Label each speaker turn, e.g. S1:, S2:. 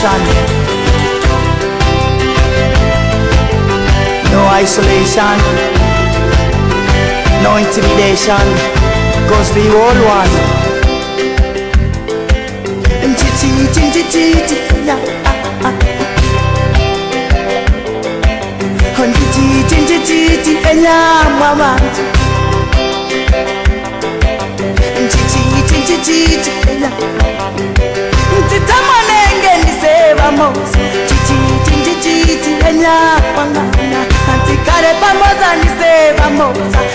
S1: isolation. No isolation, no intimidation, cause we all one. Mama. 梦